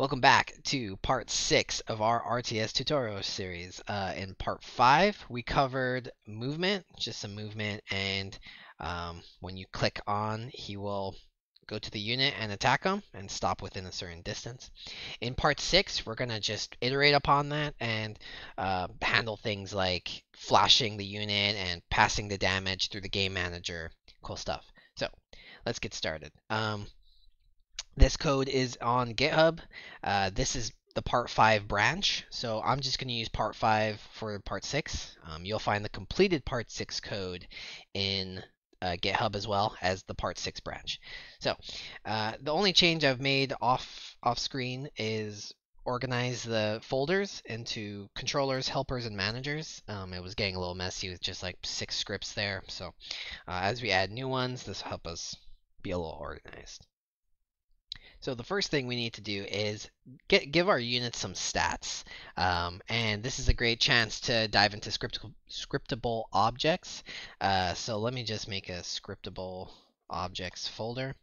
Welcome back to part 6 of our RTS tutorial series. Uh, in part 5, we covered movement, just some movement, and um, when you click on, he will go to the unit and attack them and stop within a certain distance. In part 6, we're going to just iterate upon that and uh, handle things like flashing the unit and passing the damage through the game manager. Cool stuff. So, let's get started. Um, this code is on GitHub. Uh, this is the part 5 branch, so I'm just going to use part 5 for part 6. Um, you'll find the completed part 6 code in uh, GitHub as well as the part 6 branch. So uh, the only change I've made off, off screen is organize the folders into controllers, helpers, and managers. Um, it was getting a little messy with just like six scripts there. So uh, as we add new ones, this will help us be a little organized. So the first thing we need to do is get give our units some stats. Um, and this is a great chance to dive into scriptable, scriptable objects. Uh, so let me just make a scriptable objects folder.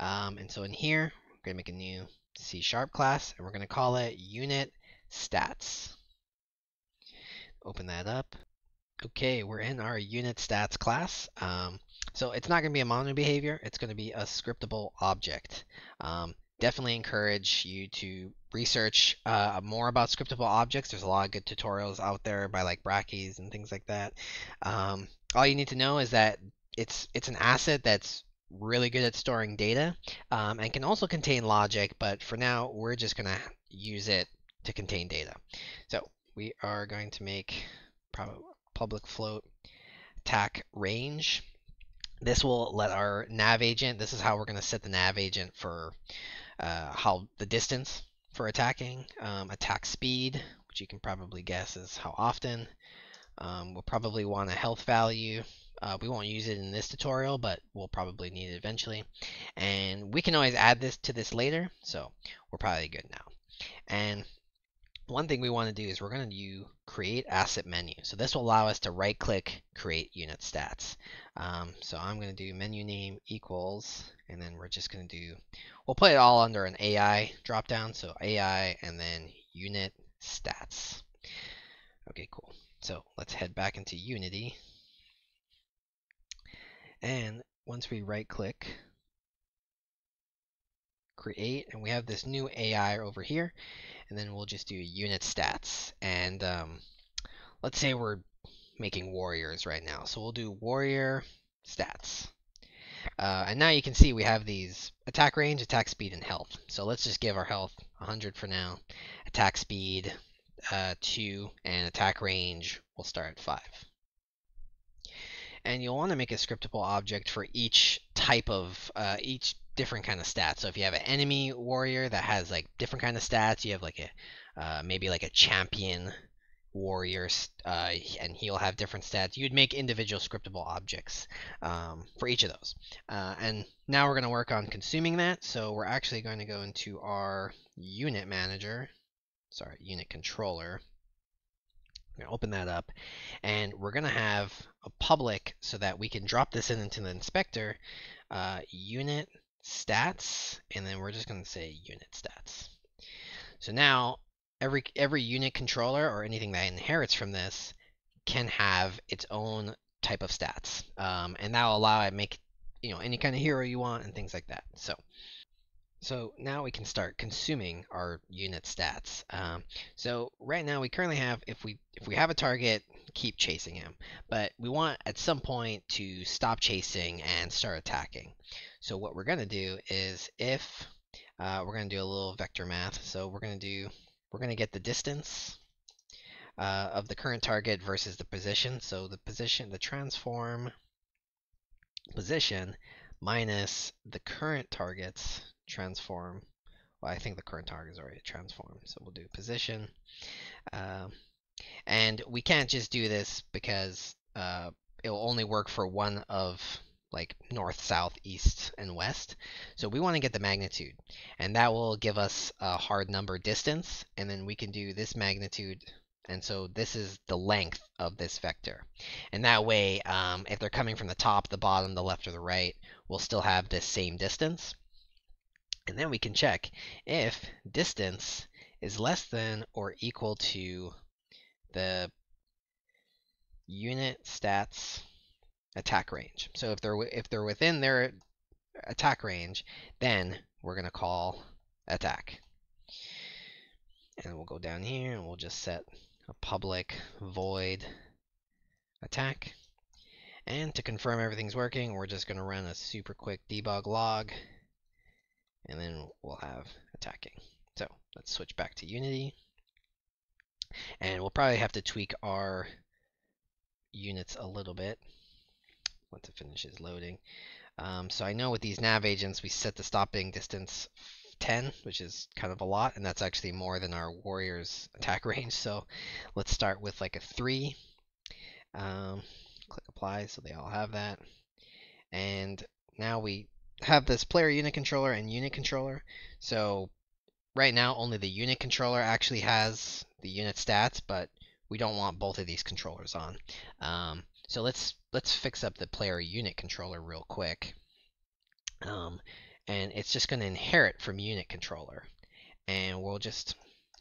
Um, and so in here, we're going to make a new C sharp class, and we're going to call it unit stats. Open that up. Okay, we're in our unit stats class. Um, so it's not going to be a mono behavior, it's going to be a scriptable object. Um, definitely encourage you to research uh, more about scriptable objects. There's a lot of good tutorials out there by like Brackeys and things like that. Um, all you need to know is that it's it's an asset that's really good at storing data um, and can also contain logic, but for now we're just going to use it to contain data. So we are going to make public float attack range. This will let our nav agent, this is how we're going to set the nav agent for uh, how the distance for attacking, um, attack speed, which you can probably guess is how often. Um, we'll probably want a health value. Uh, we won't use it in this tutorial, but we'll probably need it eventually. And we can always add this to this later, so we're probably good now. And one thing we want to do is we're going to create asset menu. So this will allow us to right click create unit stats. Um, so I'm going to do menu name equals and then we're just going to do we'll put it all under an AI dropdown. So AI and then unit stats. Okay, cool. So let's head back into Unity. And once we right click create and we have this new AI over here and then we'll just do unit stats and um, let's say we're making warriors right now. So we'll do warrior stats. Uh, and now you can see we have these attack range attack speed and health. So let's just give our health 100 for now. Attack speed uh, 2 and attack range we'll start at 5 and you'll want to make a scriptable object for each type of uh, each different kind of stats. So if you have an enemy warrior that has like different kind of stats, you have like a uh, maybe like a champion warrior, uh, and he'll have different stats. You'd make individual scriptable objects um, for each of those. Uh, and now we're going to work on consuming that. So we're actually going to go into our unit manager, sorry, unit controller. We're going to open that up, and we're going to have a public so that we can drop this in into the inspector. Uh, unit stats, and then we're just going to say unit stats. So now every every unit controller or anything that inherits from this can have its own type of stats, um, and that will allow it make you know any kind of hero you want and things like that. So. So now we can start consuming our unit stats. Um, so right now we currently have, if we if we have a target, keep chasing him. But we want at some point to stop chasing and start attacking. So what we're going to do is if uh, we're going to do a little vector math. So we're going to do we're going to get the distance uh, of the current target versus the position. So the position, the transform position minus the current target's transform. Well, I think the current target is already transformed. So we'll do position. Uh, and we can't just do this because uh, it will only work for one of like north, south, east, and west. So we want to get the magnitude, and that will give us a hard number distance, and then we can do this magnitude, and so this is the length of this vector. And that way, um, if they're coming from the top, the bottom, the left, or the right, we'll still have this same distance. And then we can check if distance is less than or equal to the unit stats attack range. So if they're if they're within their attack range, then we're going to call attack. And we'll go down here and we'll just set a public void attack. And to confirm everything's working, we're just going to run a super quick debug log. And then we'll have attacking. So let's switch back to Unity. And we'll probably have to tweak our units a little bit once it finishes loading. Um, so I know with these nav agents, we set the stopping distance 10, which is kind of a lot, and that's actually more than our warrior's attack range. So let's start with like a 3. Um, click apply so they all have that. And now we have this player unit controller and unit controller. So right now only the unit controller actually has the unit stats, but we don't want both of these controllers on. Um, so let's let's fix up the player unit controller real quick. Um, and it's just going to inherit from unit controller. And we'll just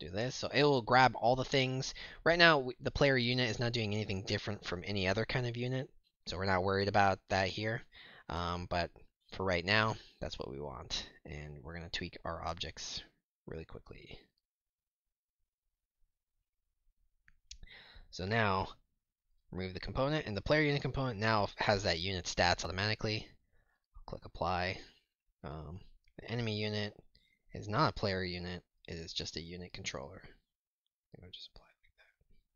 do this. So it will grab all the things. Right now, the player unit is not doing anything different from any other kind of unit. So we're not worried about that here. Um, but for right now, that's what we want. And we're going to tweak our objects really quickly. So now, remove the component, and the player unit component now has that unit stats automatically. Click apply. Um, the enemy unit is not a player unit, it is just a unit controller. I'll just apply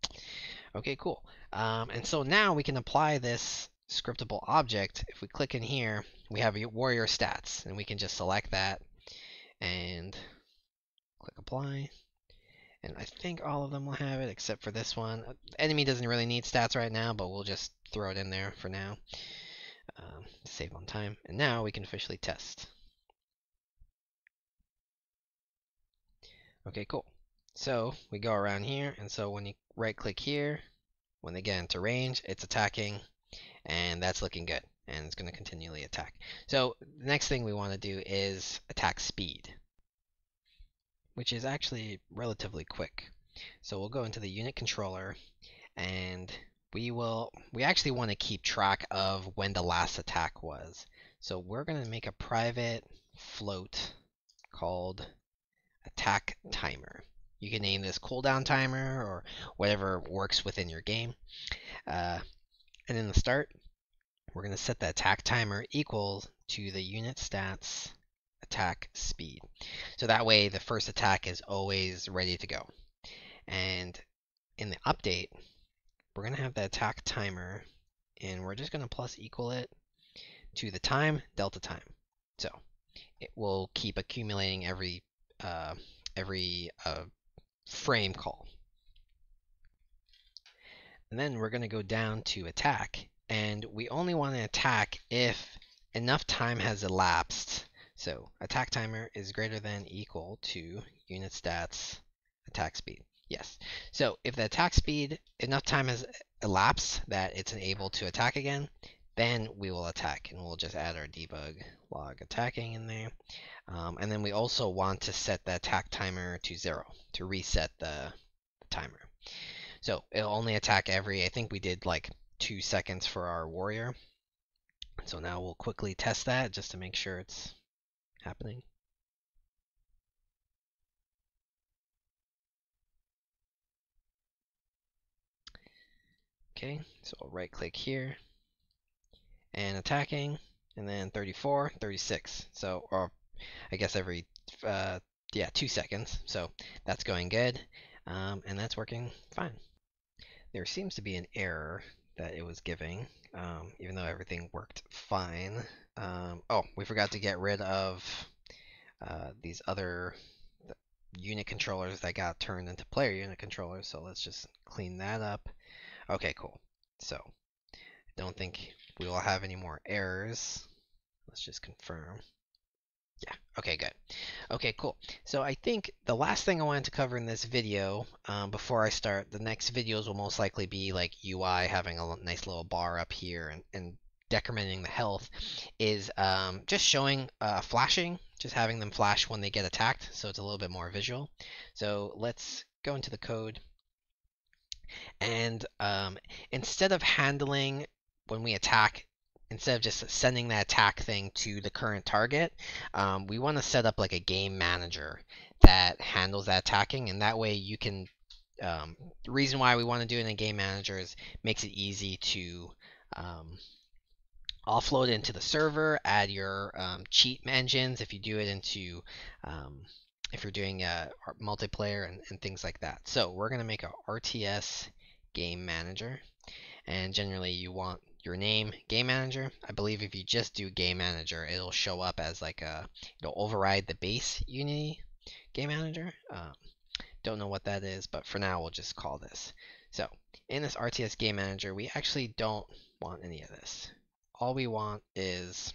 like that. Okay, cool. Um, and so now we can apply this scriptable object. If we click in here, we have warrior stats, and we can just select that and click apply. And I think all of them will have it except for this one. Enemy doesn't really need stats right now, but we'll just throw it in there for now. Um, save on time. And now we can officially test. Okay, cool. So we go around here, and so when you right click here, when they get into range, it's attacking, and that's looking good, and it's going to continually attack. So the next thing we want to do is attack speed, which is actually relatively quick. So we'll go into the unit controller, and we will, we actually want to keep track of when the last attack was. So we're going to make a private float called attack timer. You can name this cooldown timer or whatever works within your game. Uh, and in the start, we're going to set the attack timer equal to the unit stats attack speed. So that way the first attack is always ready to go. And in the update, we're going to have the attack timer and we're just going to plus equal it to the time delta time. So it will keep accumulating every uh, every uh, frame call. And then we're going to go down to attack, and we only want to attack if enough time has elapsed. So attack timer is greater than equal to unit stats attack speed. Yes. So if the attack speed, enough time has elapsed that it's able to attack again, then we will attack and we'll just add our debug log attacking in there. Um, and then we also want to set the attack timer to zero to reset the, the timer. So it'll only attack every, I think we did like two seconds for our warrior. So now we'll quickly test that just to make sure it's happening. Okay, so I'll right click here, and attacking, and then 34, 36. So, or I guess every, uh, yeah, two seconds. So that's going good, um, and that's working fine. There seems to be an error that it was giving, um, even though everything worked fine. Um, oh, we forgot to get rid of uh, these other unit controllers that got turned into player unit controllers. So let's just clean that up. Okay, cool. So don't think we will have any more errors. Let's just confirm. Yeah, okay, good. Okay, cool. So I think the last thing I wanted to cover in this video, um, before I start, the next videos will most likely be like UI having a nice little bar up here and, and decrementing the health, is um, just showing uh, flashing just having them flash when they get attacked, so it's a little bit more visual. So let's go into the code. And um, instead of handling when we attack, instead of just sending that attack thing to the current target, um, we want to set up like a game manager that handles that attacking, and that way you can. Um, the reason why we want to do it in a game manager is makes it easy to um, offload into the server, add your um, cheat engines if you do it into um, if you're doing uh, multiplayer and, and, things like that. So we're going to make a RTS game manager and generally you want your name game manager. I believe if you just do game manager it'll show up as like a it'll override the base Unity game manager. Um, don't know what that is but for now we'll just call this. So in this RTS game manager we actually don't want any of this all we want is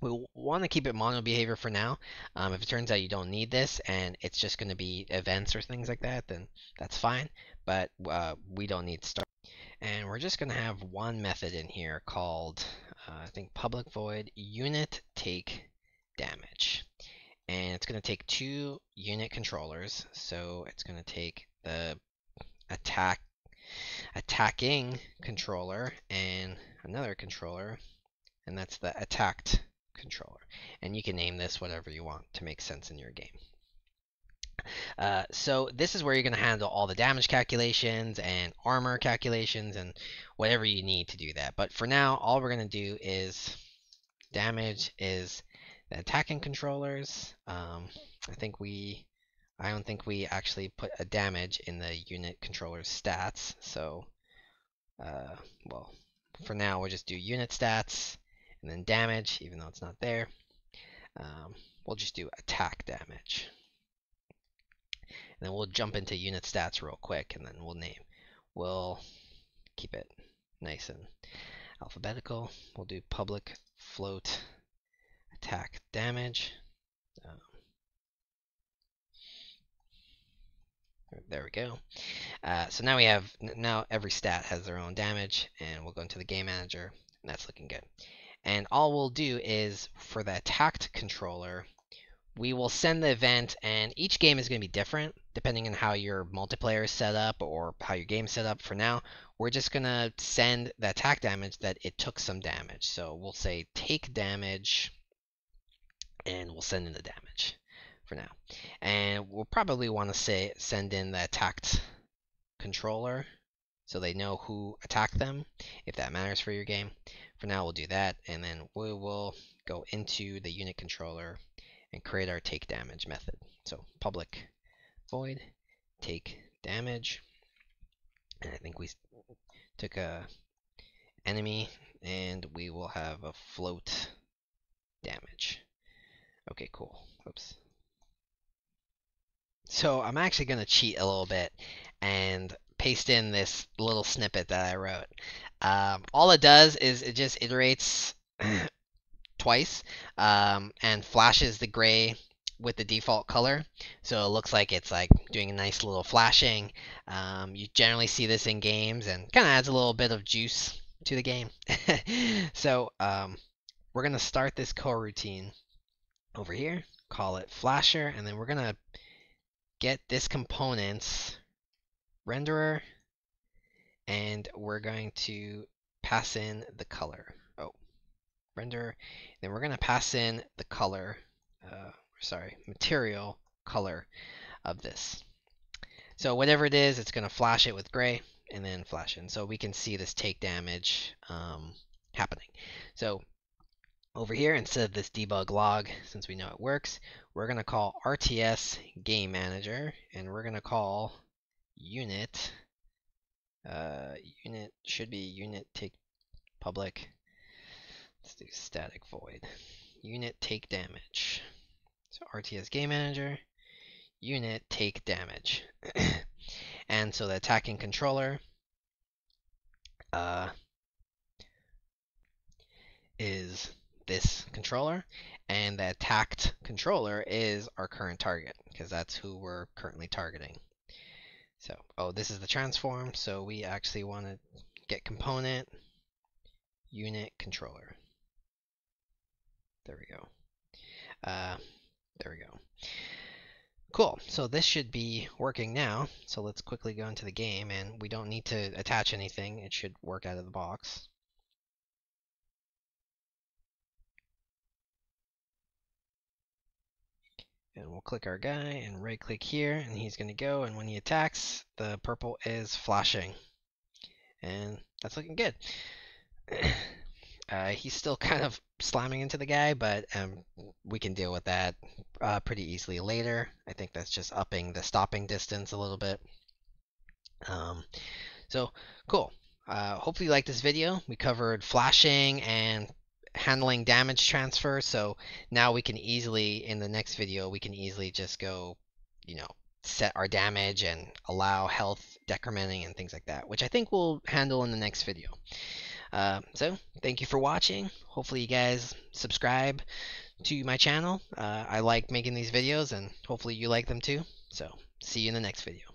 we want to keep it mono behavior for now. Um, if it turns out you don't need this and it's just going to be events or things like that, then that's fine. But uh, we don't need start. And we're just going to have one method in here called, uh, I think, public void unit take damage. And it's going to take two unit controllers. So it's going to take the attack attacking controller and another controller, and that's the attacked controller. And you can name this whatever you want to make sense in your game. Uh, so this is where you're going to handle all the damage calculations and armor calculations and whatever you need to do that. But for now, all we're going to do is damage is the attacking controllers. Um, I think we, I don't think we actually put a damage in the unit controller's stats. So, uh, well, for now, we'll just do unit stats and then damage, even though it's not there. Um, we'll just do attack damage. And then we'll jump into unit stats real quick, and then we'll name. We'll keep it nice and alphabetical. We'll do public float attack damage. Um, there we go. Uh, so now we have, now every stat has their own damage, and we'll go into the game manager, and that's looking good. And all we'll do is, for the attacked controller, we will send the event, and each game is going to be different, depending on how your multiplayer is set up, or how your game is set up. For now, we're just going to send the attack damage that it took some damage. So we'll say take damage, and we'll send in the damage for now. And we'll probably want to say send in the attacked controller so they know who attacked them, if that matters for your game. For now, we'll do that, and then we will go into the unit controller and create our take damage method. So public void take damage, and I think we took a enemy, and we will have a float damage. Okay, cool. Oops. So I'm actually going to cheat a little bit and paste in this little snippet that I wrote. Um, all it does is it just iterates twice um, and flashes the gray with the default color. So it looks like it's like doing a nice little flashing. Um, you generally see this in games and kind of adds a little bit of juice to the game. so um, we're going to start this coroutine over here, call it flasher, and then we're going to get this component's renderer and we're going to pass in the color. Render. Then we're going to pass in the color, uh, sorry, material color of this. So whatever it is, it's going to flash it with gray and then flash in. So we can see this take damage um, happening. So over here, instead of this debug log, since we know it works, we're going to call RTS Game Manager, and we're going to call unit, uh, unit should be unit take public, let's do static void, unit take damage. So RTS Game Manager, unit take damage. and so the attacking controller uh, is this controller, and the attacked controller is our current target, because that's who we're currently targeting. So, oh, this is the transform, so we actually want to get component, unit controller. There we go. Uh, there we go. Cool. So this should be working now. So let's quickly go into the game, and we don't need to attach anything. It should work out of the box. And we'll click our guy and right click here and he's going to go and when he attacks the purple is flashing. And that's looking good. Uh, he's still kind of slamming into the guy, but um, we can deal with that uh, pretty easily later. I think that's just upping the stopping distance a little bit. Um, so, cool. Uh, hopefully you liked this video. We covered flashing and handling damage transfer. So now we can easily, in the next video, we can easily just go, you know, set our damage and allow health decrementing and things like that, which I think we'll handle in the next video. Uh, so thank you for watching. Hopefully you guys subscribe to my channel. Uh, I like making these videos and hopefully you like them too. So see you in the next video.